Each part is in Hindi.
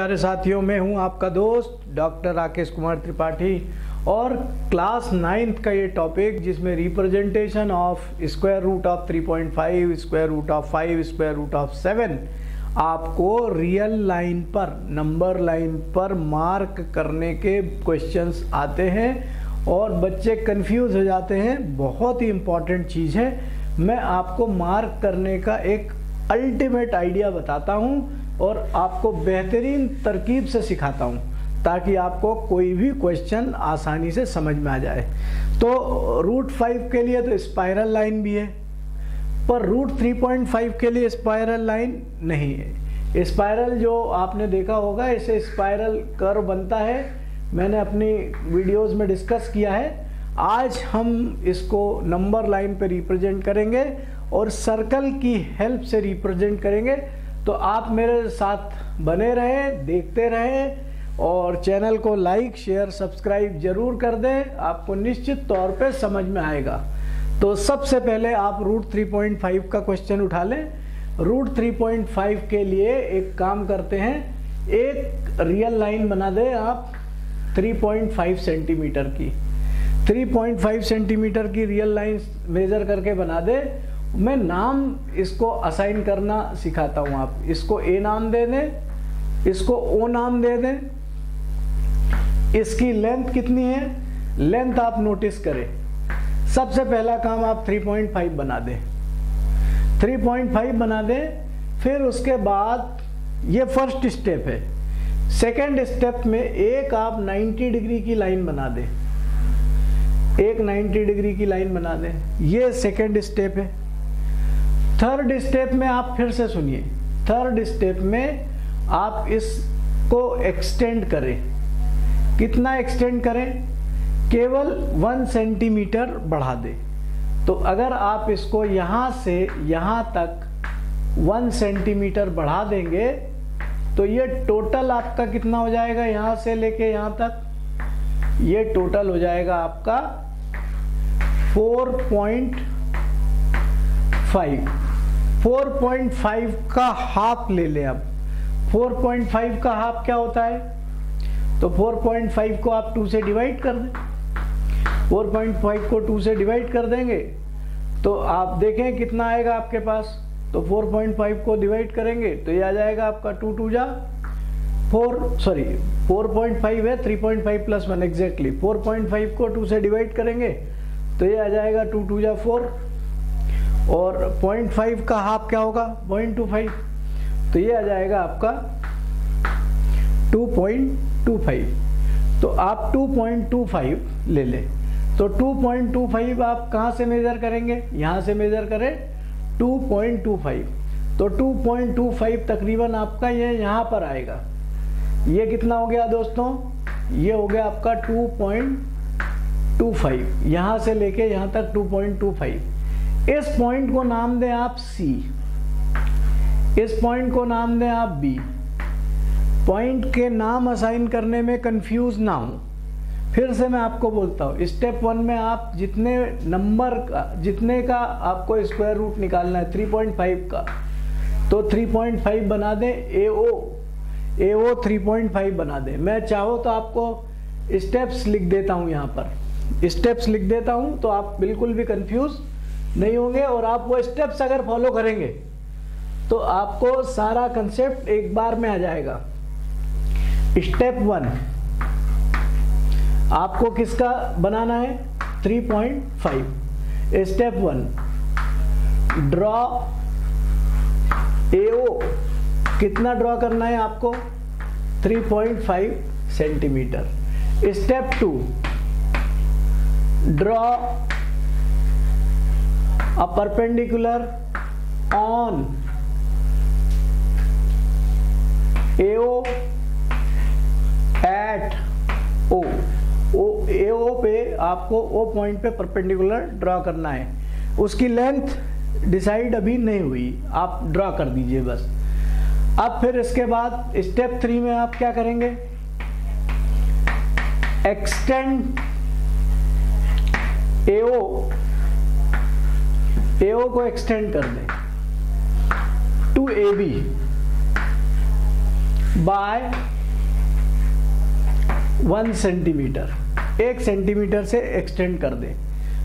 प्यारे साथियों, मैं हूँ आपका दोस्त, डॉक्टर राकेश कुमार त्रिपाठी। और क्लास नाइन्थ का ये टॉपिक जिसमें representation of square root of 3.5 square root of 5 square root of 7 आपको रियल लाइन पर नंबर लाइन पर मार्क करने के क्वेश्चंस आते हैं और बच्चे कंफ्यूज हो जाते हैं। बहुत ही इंपॉर्टेंट चीज़ है। मैं आपको मार्क करने का एक अल्टीमेट आइडिया बताता हूँ। और आपको बेहतरीन तरकीब से सिखाता हूँ, ताकि आपको कोई भी क्वेश्चन आसानी से समझ में आ जाए। तो रूट फाइव के लिए तो स्पायरल लाइन भी है, पर रूट थ्री पॉइंट फाइव के लिए स्पायरल लाइन नहीं है। स्पाइरल जो आपने देखा होगा, इसे स्पायरल कर्व बनता है। मैंने अपनी वीडियोस में डिस्कस किया है। आज हम इसको नंबर लाइन पे रिप्रेजेंट करेंगे और सर्कल की हेल्प से रिप्रेजेंट करेंगे। तो आप मेरे साथ बने रहें, देखते रहें और चैनल को लाइक, शेयर, सब्सक्राइब ज़रूर कर दें। आपको निश्चित तौर पे समझ में आएगा। तो सबसे पहले आप रूट 3.5 का क्वेश्चन उठा लें। रूट 3.5 के लिए एक काम करते हैं। एक रियल लाइन बना दें आप 3.5 सेंटीमीटर की। 3.5 सेंटीमीटर की रियल लाइन मेजर करके बना दे मैं नाम इसको असाइन करना सिखाता हूँ आप। इसको ए नाम दे दें, इसको ओ नाम दे दें। इसकी लेंथ कितनी है? लेंथ आप नोटिस करें। सबसे पहला काम आप 3.5 बना दें। 3.5 बना दें, फिर उसके बाद ये फ़र्स्ट स्टेप है। सेकेंड स्टेप में एक आप 90 डिग्री की लाइन बना दें। एक 90 डिग्री की लाइन बना दें। ये सेकेंड स्टेप है। थर्ड स्टेप में आप फिर से सुनिए। थर्ड स्टेप में आप इसको एक्सटेंड करें। कितना एक्सटेंड करें? केवल वन सेंटीमीटर बढ़ा दें। तो अगर आप इसको यहाँ से यहाँ तक वन सेंटीमीटर बढ़ा देंगे तो ये टोटल आपका कितना हो जाएगा? यहाँ से लेके यहाँ तक? ये टोटल हो जाएगा आपका 4.5 4.5 का हाफ़ ले ले अब। 4.5 का हाफ़ क्या होता है? तो 4.5 को आप 2 से डिवाइड कर दें। 4.5 को 2 से डिवाइड कर देंगे तो आप देखें कितना आएगा आपके पास। तो 4.5 को डिवाइड करेंगे तो ये आ जाएगा आपका टू टू जा। फोर, सॉरी 4.5 है 3.5 प्लस वन एग्जैक्टली 4.5 को 2 से डिवाइड करेंगे तो ये आ जाएगा टू टू जा फोर। और 0.5 का हाफ़ क्या होगा? 0.25 तो ये आ जाएगा आपका 2.25 तो आप 2.25 ले लें। तो 2.25 आप कहाँ से मेज़र करेंगे? यहाँ से मेज़र करें 2.25 तो 2.25 तकरीबन आपका ये यहाँ पर आएगा। ये कितना हो गया दोस्तों? ये हो गया आपका 2.25 यहाँ से लेके यहाँ तक 2.25 इस पॉइंट को नाम दें आप C. इस पॉइंट को नाम दें आप B. पॉइंट के नाम असाइन करने में कंफ्यूज ना हो। फिर से मैं आपको बोलता हूँ स्टेप वन में आप जितने नंबर का, जितने का आपको स्क्वायर रूट निकालना है 3.5 का तो 3.5 बना दें ए ओ ए ओ 3.5 बना दें। मैं चाहो तो आपको स्टेप्स लिख देता हूँ यहाँ पर। स्टेप्स लिख देता हूँ तो आप बिल्कुल भी कंफ्यूज नहीं होंगे और आप वो स्टेप्स अगर फॉलो करेंगे तो आपको सारा कंसेप्ट एक बार में आ जाएगा। स्टेप वन आपको किसका बनाना है? 3.5 स्टेप वन ड्रॉ एओ कितना ड्रॉ करना है आपको? 3.5 centimetre step two draw a perpendicular on AO at O O O पे आपको ओ पॉइंट पे परपेंडिकुलर ड्रॉ करना है। उसकी लेंथ डिसाइड अभी नहीं हुई। आप ड्रॉ कर दीजिए बस। अब फिर इसके बाद स्टेप थ्री में आप क्या करेंगे? एक्सटेंड एओ को एक्सटेंड कर दें। To A B by one centimetre. एक सेंटीमीटर से एक्सटेंड कर दें।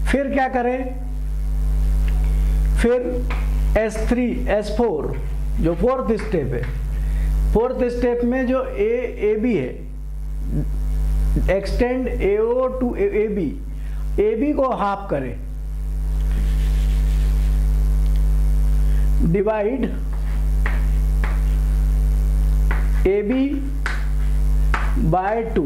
फिर क्या करें? फिर S3 S4 जो फोर्थ स्टेप है। फोर्थ स्टेप में जो ए ए बी है extend A O to A B A B को हाफ़ करें। Divide A B by two.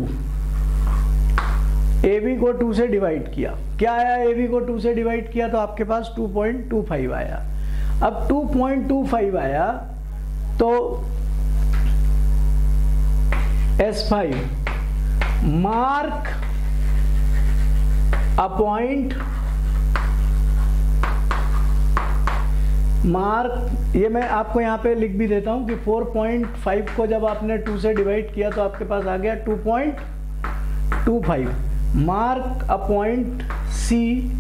A B को टू से डिवाइड किया। क्या आया? ए बी को टू से डिवाइड किया तो आपके पास 2.25 आया। अब 2.25 आया तो S5 मार्क अपॉइंट मार्क, ये मैं आपको यहाँ पे लिख भी देता हूँ कि 4.5 को जब आपने 2 से डिवाइड किया तो आपके पास आ गया 2.25 mark a point C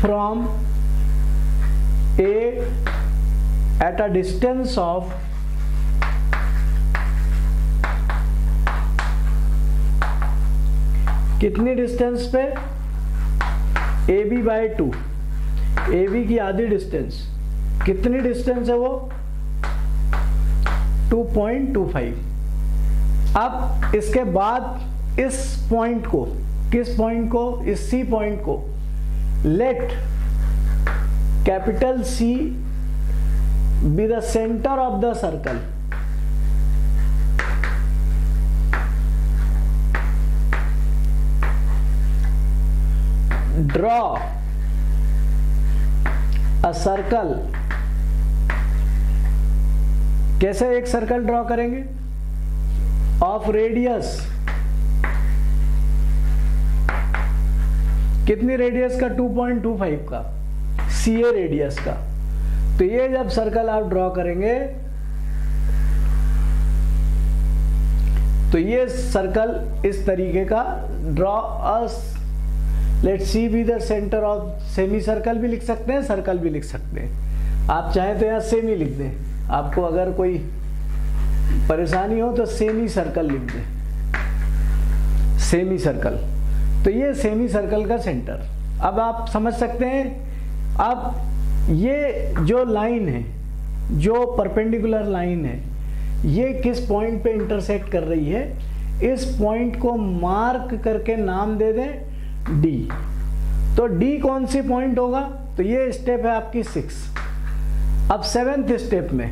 from A at a distance of कितनी डिस्टेंस पे? A B by two A B की आधी डिस्टेंस कितनी डिस्टेंस है वो? 2.25 अब इसके बाद इस पॉइंट को, किस पॉइंट को? इस सी पॉइंट को. Let capital C be the centre of the circle draw a circle. कैसे एक सर्कल ड्रॉ करेंगे? ऑफ़ रेडियस कितनी रेडियस का? 2.25 का। सी ए रेडियस का। तो ये जब सर्कल आप ड्रॉ करेंगे तो ये सर्कल इस तरीके का draw as let C be the centre of semicircle भी लिख सकते हैं सर्कल भी लिख सकते हैं। आप चाहें तो यहाँ सेमी लिख दें। आपको अगर कोई परेशानी हो तो सेमी सर्कल लिख दें। सेमी सर्कल तो ये सेमी सर्कल का सेंटर अब आप समझ सकते हैं, अब ये जो लाइन है, जो परपेंडिकुलर लाइन है, ये किस पॉइंट पे इंटरसेक्ट कर रही है? इस पॉइंट को मार्क करके नाम दे दें। डी तो डी कौन सी पॉइंट होगा? तो ये स्टेप है आपकी सिक्स अब सेवेंथ स्टेप में।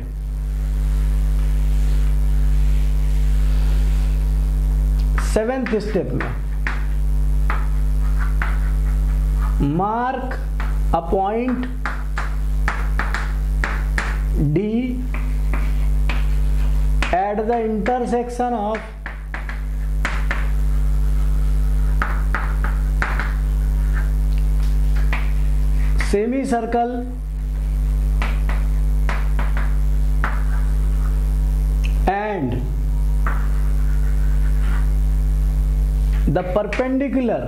सेवेंथ स्टेप में। Mark a point D at the intersection of semicircle and the perpendicular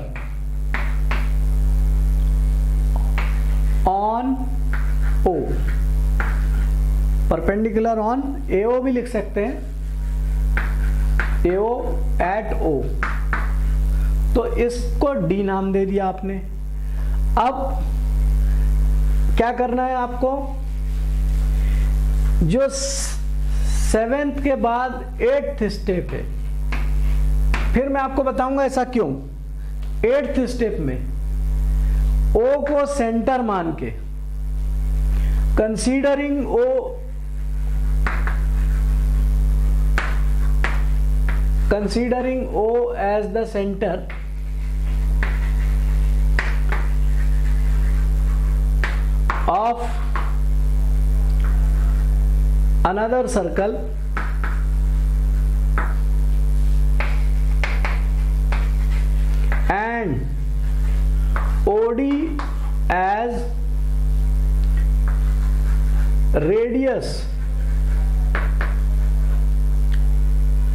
on O perpendicular on AO भी लिख सकते हैं। एओ एट ओ तो इसको डी नाम दे दिया आपने। अब क्या करना है आपको? जो सेवेंथ के बाद एट्थ स्टेप है। फिर मैं आपको बताऊँगा ऐसा क्यों? एट्थ स्टेप में ओ को सेंटर मान के considering O considering O as the centre of another circle and OD as radius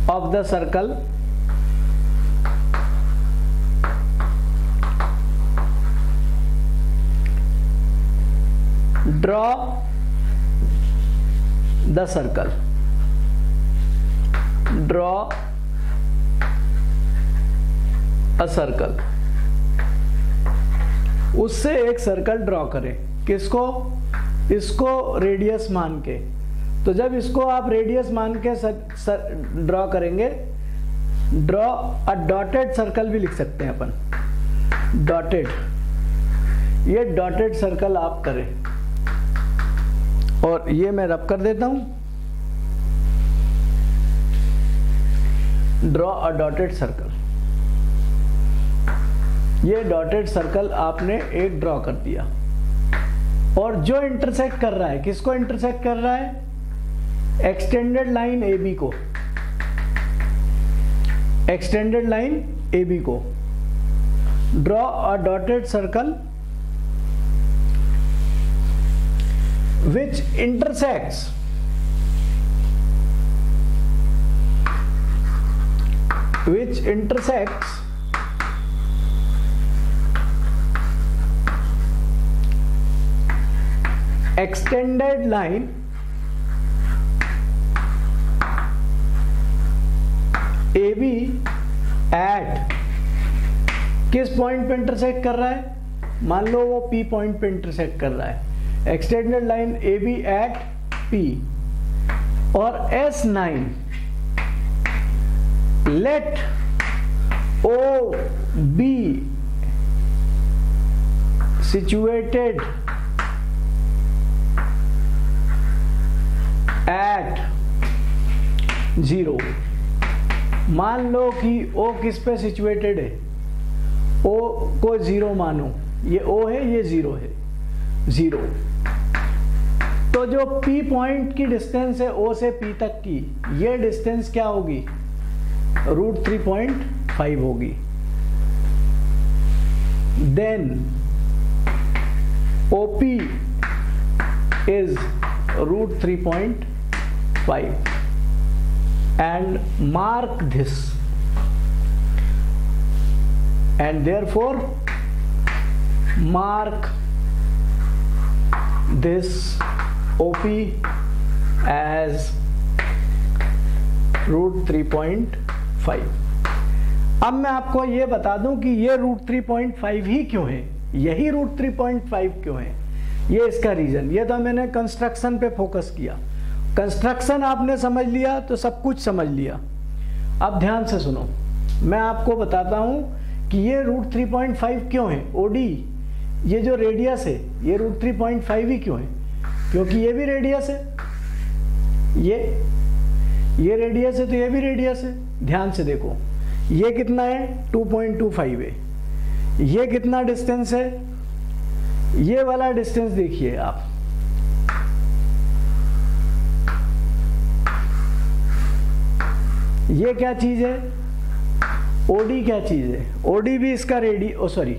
of the circle draw the circle draw a circle उससे एक सर्कल ड्रॉ करें। किसको? इसको रेडियस मान के। तो जब इसको आप रेडियस मान के ड्रॉ करेंगे ड्रॉ अ डॉटेड सर्कल भी लिख सकते हैं अपन। डॉटेड ये डॉटेड सर्कल आप करें। और ये मैं रब कर देता हूँ। ड्रॉ अ डॉटेड सर्कल ये डॉटेड सर्कल आपने एक ड्रॉ कर दिया। और जो इंटरसेक्ट कर रहा है, किसको इंटरसेक्ट कर रहा है? एक्सटेंडेड लाइन ए बी को। एक्सटेंडेड लाइन ए बी को। Draw a dotted circle which intersects which intersects extended line AB at किस पॉइंट पे इंटरसेक्ट कर रहा है? मान लो वो P पॉइंट पे इंटरसेक्ट कर रहा है। Extended line A B at P और S nine let O be situated at zero मान लो कि O किस पे सिचुएटेड है? O को ज़ीरो मानो। ये O है, ये ज़ीरो है। ज़ीरो तो जो P पॉइंट की डिस्टेंस है, O से P तक की, ये डिस्टेंस क्या होगी? रूट थ्री पॉइंट फाइव होगी। Then OP is root three point five and mark this and there OP as root three point five अब मैं आपको ये बता दूँ कि ये रूट थ्री पॉइंट फाइव ही क्यों है? यही रूट थ्री पॉइंट फाइव क्यों है? ये इसका रीजन ये तो मैंने कंस्ट्रक्शन पे फोकस किया. कंस्ट्रक्शन आपने समझ लिया तो सब कुछ समझ लिया. अब ध्यान से सुनो. मैं आपको बताता हूँ कि ये रूट थ्री पॉइंट फाइव क्यों है? ओडी ये जो रेडियस है, ये रूट थ्री पॉइंट फाइव ही क्यों है? क्योंकि ये भी रेडियस है। ये ये रेडियस है तो ये भी रेडियस है। ध्यान से देखो, ये कितना है? 2.25 है। ये कितना डिस्टेंस है? ये वाला डिस्टेंस देखिए आप। ये क्या चीज़ है? ओडी क्या चीज़ है? ओडी भी इसका ready O sorry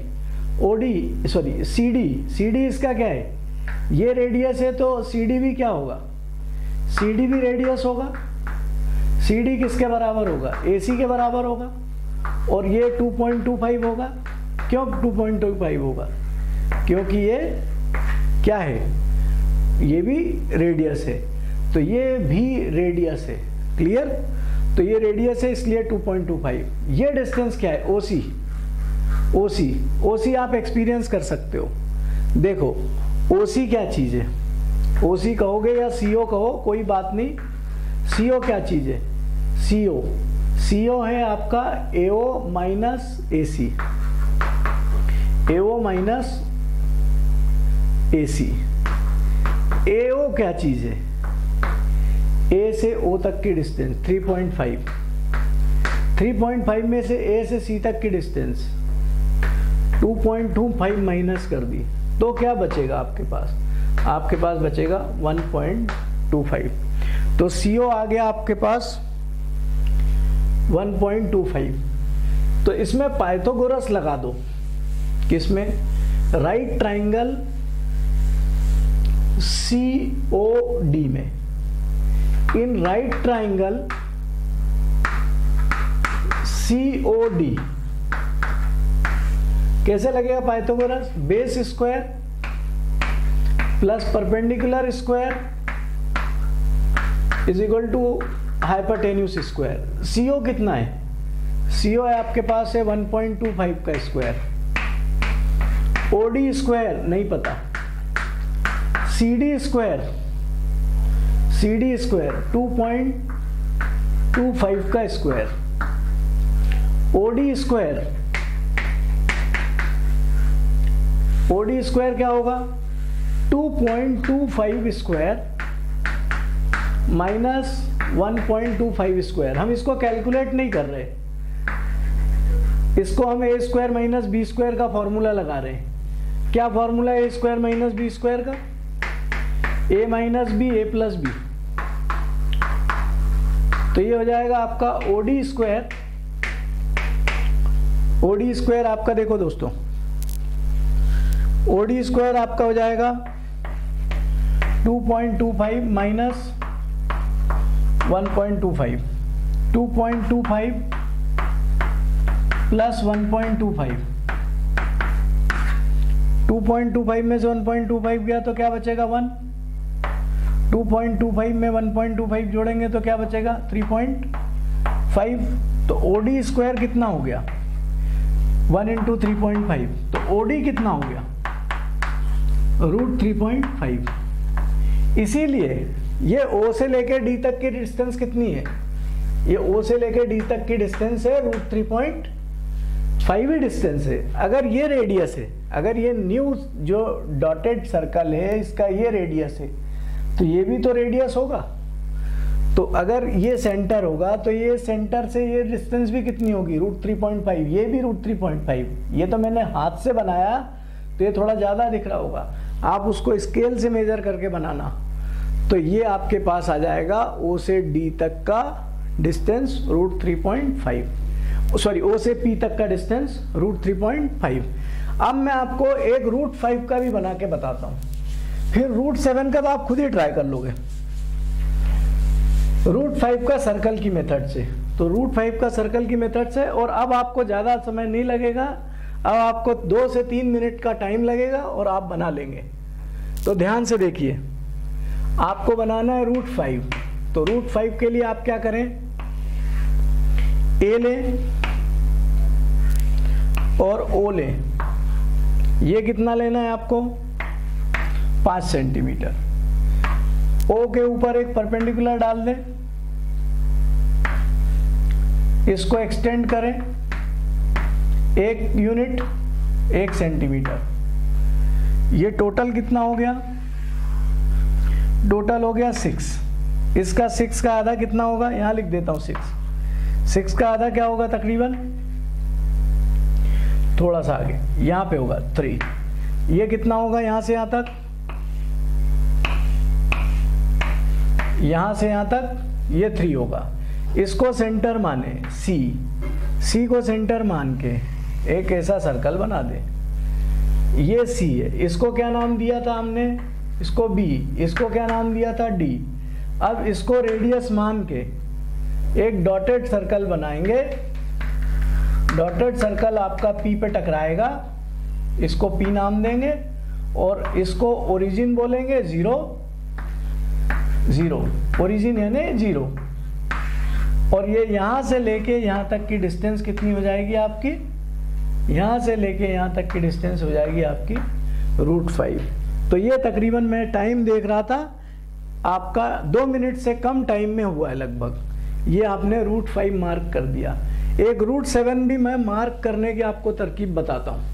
OD sorry CD CD इसका क्या है? ये रेडियस है तो सीडी भी क्या होगा? सीडी भी रेडियस होगा। सी डी किसके बराबर होगा? ए सी के बराबर होगा। और ये 2.25 होगा। क्यों 2.25 होगा? क्योंकि ये क्या है? ये भी रेडियस है। तो ये भी रेडियस है। क्लियर तो ये रेडियस है, इसलिए 2.25 ये डिस्टेंस क्या है? ओसी ओसी ओसी आप एक्सपीरियंस कर सकते हो। देखो ओसी क्या चीज़ है? ओसी कहोगे या सीओ कहो, कोई बात नहीं। सीओ क्या चीज़ है? सीओ। सीओ है आपका AO minus A C AO minus A C AO क्या चीज़ है? ए से ओ तक की डिस्टेंस 3.5 3.5 में से ए से सी तक की डिस्टेंस 2.25 माइनस कर दी। तो क्या बचेगा आपके पास? आपके पास बचेगा 1.25 तो सीओ आ गया आपके पास 1.25 तो इसमें पाइथागोरस लगा दो। किसमें? Right triangle C O D में। In right triangle C O D कैसे लगेगा Pythagoras? Base square plus perpendicular square is equal to hypotenuse square. CO कितना है? सीओ है आपके पास है 1.25 का स्क्वायर। ओडी स्क्वायर, नहीं पता। C D square C D square 2.25 का square. OD square O D square क्या होगा? 2.25 स्क्वायर माइनस 1.25 स्क्वायर। हम इसको कैलकुलेट नहीं कर रहे। इसको हम A square minus B square का फॉर्मूला लगा रहे हैं। क्या formula A square minus B square का? A minus B A plus B तो ये हो जाएगा आपका O D square O D square आपका देखो दोस्तों। ओ डी स्क्वायर आपका हो जाएगा। 2.25 point two five minus 1.25 2.25 plus 1.25 2.25 में से 1.25 गया तो क्या बचेगा 1 2.25 में 1.25 जोड़ेंगे तो क्या बचेगा? 3.5 तो ओडी स्क्वायर कितना हो गया? One into three point five. तो ओडी कितना हो गया? रूट 3.5 इसीलिए ये ओ से लेकर डी तक की डिस्टेंस कितनी है? ये ओ से लेकर डी तक की डिस्टेंस है रूट थ्री पॉइंट फाइव ही डिस्टेंस है। अगर ये रेडियस है, अगर ये न्यू जो डॉटेड सर्कल है, इसका ये रेडियस है तो ये भी तो रेडियस होगा। तो अगर ये सेंटर होगा तो ये सेंटर से ये डिस्टेंस भी कितनी होगी? रूट थ्री पॉइंट फाइव ये भी रूट थ्री पॉइंट फाइव ये तो मैंने हाथ से बनाया तो ये थोड़ा ज़्यादा दिख रहा होगा। आप उसको स्केल से मेजर करके बनाना। तो ये आपके पास आ जाएगा ओ से डी तक का distance root three point five sorry O से पी तक का distance root three point five अब मैं आपको एक रूट फाइव का भी बना के बताता हूँ। फिर रूट सेवन का तो आप खुद ही ट्राई कर लोगे। रूट फाइव का सर्कल की मेथड से। तो रूट फाइव का सर्कल की मेथड से और अब आपको ज़्यादा समय नहीं लगेगा। अब आपको दो से तीन मिनट का टाइम लगेगा और आप बना लेंगे। तो ध्यान से देखिए। आपको बनाना है रूट फाइव तो रूट फाइव के लिए आप क्या करें? ए लें और ओ लें। ये कितना लेना है आपको? पाँच सेंटीमीटर ओ के ऊपर एक परपेंडिकुलर डाल दें। इसको एक्सटेंड करें। एक यूनिट एक सेंटीमीटर ये टोटल कितना हो गया? टोटल हो गया सिक्स इसका सिक्स का आधा कितना होगा? यहाँ लिख देता हूँ सिक्स सिक्स का आधा क्या होगा तकरीबन? थोड़ा सा आगे. यहाँ पे होगा थ्री ये कितना होगा? यहाँ से यहाँ तक? यहाँ से यहाँ तक? ये थ्री होगा. इसको सेंटर माने सी सी को सेंटर मान के एक ऐसा सर्कल बना दे. ये सी है। इसको क्या नाम दिया था हमने? इसको बी इसको क्या नाम दिया था? डी अब इसको रेडियस मान के एक डॉटेड सर्कल बनाएँगे। डॉटेड सर्कल आपका पी पे टकराएगा। इसको पी नाम देंगे और इसको ओरिजिन बोलेंगे ज़ीरो ज़ीरो ओरिजिन यानी ज़ीरो और ये यहाँ से लेके यहाँ तक की डिस्टेंस कितनी हो जाएगी आपकी? यहाँ से लेके यहाँ तक की डिस्टेंस हो जाएगी आपकी रूट फाइव तो ये तकरीबन मैं टाइम देख रहा था, आपका दो मिनट से कम टाइम में हुआ है लगभग। ये आपने रूट फाइव मार्क कर दिया। एक रूट सेवन भी मैं मार्क करने की आपको तरकीब बताता हूँ।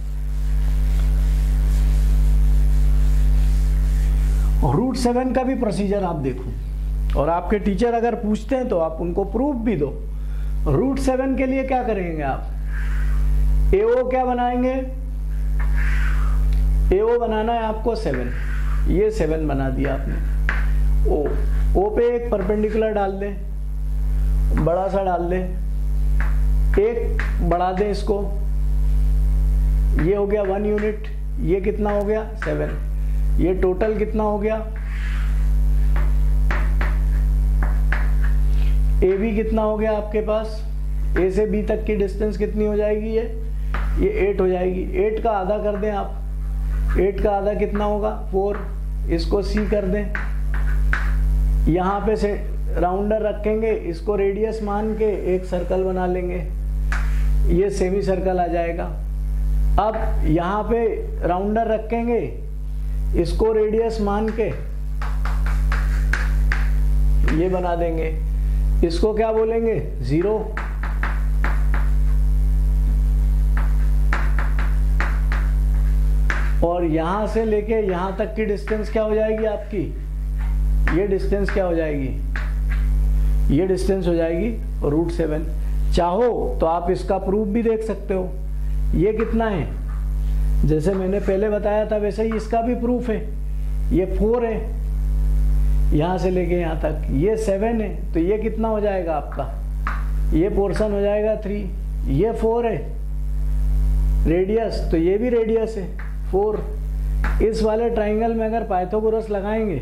रूट सेवन का भी प्रोसीजर आप देखो। और आपके टीचर अगर पूछते हैं तो आप उनको प्रूफ भी दो। रूट सेवन के लिए क्या करेंगे आप? एओ क्या बनाएँगे? ए ओ बनाना है आपको सेवन ये सेवन बना दिया आपने। ओ ओ पे एक परपेंडिकुलर डाल दें। बड़ा सा डाल दें। एक बढ़ा दें इसको। ये हो गया वन यूनिट ये कितना हो गया? सेवन ये टोटल कितना हो गया? ए बी कितना हो गया आपके पास? ए से बी तक की डिस्टेंस कितनी हो जाएगी ये? ये एट हो जाएगी। एट का आधा कर दें आप। एट का आधा कितना होगा? फोर इसको सी कर दें। यहाँ पे से राउंडर रखेंगे। इसको रेडियस मान के एक सर्कल बना लेंगे। ये सेमी सर्कल आ जाएगा। अब यहाँ पे राउंडर रखेंगे। इसको रेडियस मान के ये बना देंगे। इसको क्या बोलेंगे? ज़ीरो और यहाँ से लेके यहाँ तक की डिस्टेंस क्या हो जाएगी आपकी? ये डिस्टेंस क्या हो जाएगी? ये डिस्टेंस हो जाएगी रूट सेवन चाहो तो आप इसका प्रूफ भी देख सकते हो। ये कितना है? जैसे मैंने पहले बताया था, वैसे ही इसका भी प्रूफ है। ये फोर है। यहाँ से लेके यहाँ तक। ये सेवन है तो ये कितना हो जाएगा आपका? ये पोर्शन हो जाएगा थ्री ये फोर है। रेडियस तो ये भी रेडियस है। फोर। इस वाले ट्राइंगल में अगर पाइथागोरस लगाएँगे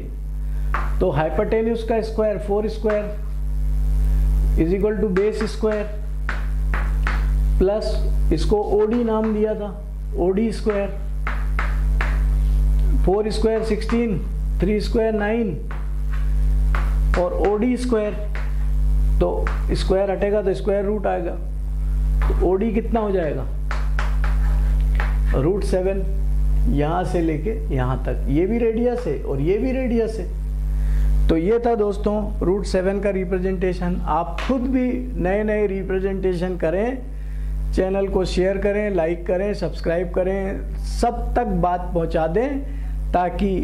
तो हाइपरटेन्यूस का square four square is equal to base square plus इसको ओडी नाम दिया था OD square four square sixteen three square nine और ओडी स्क्वायर तो स्क्वायर हटेगा तो स्क्वायर रूट आएगा। तो ओडी कितना हो जाएगा? रूट सेवन यहाँ से लेके यहाँ तक। ये भी रेडियस है और ये भी रेडियस है। तो ये था दोस्तों रूट सेवन का रिप्रेजेंटेशन आप खुद भी नए नए रिप्रेजेंटेशन करें चैनल को शेयर करें लाइक करें सब्सक्राइब करें, सब तक बात पहुँचा दें, ताकि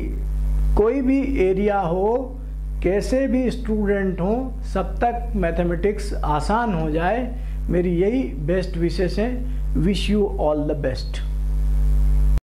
कोई भी एरिया हो, कैसे भी स्टूडेंट हो, सब तक मैथमेटिक्स आसान हो जाए। मेरी यही बेस्ट विशेष है। Wish you all the best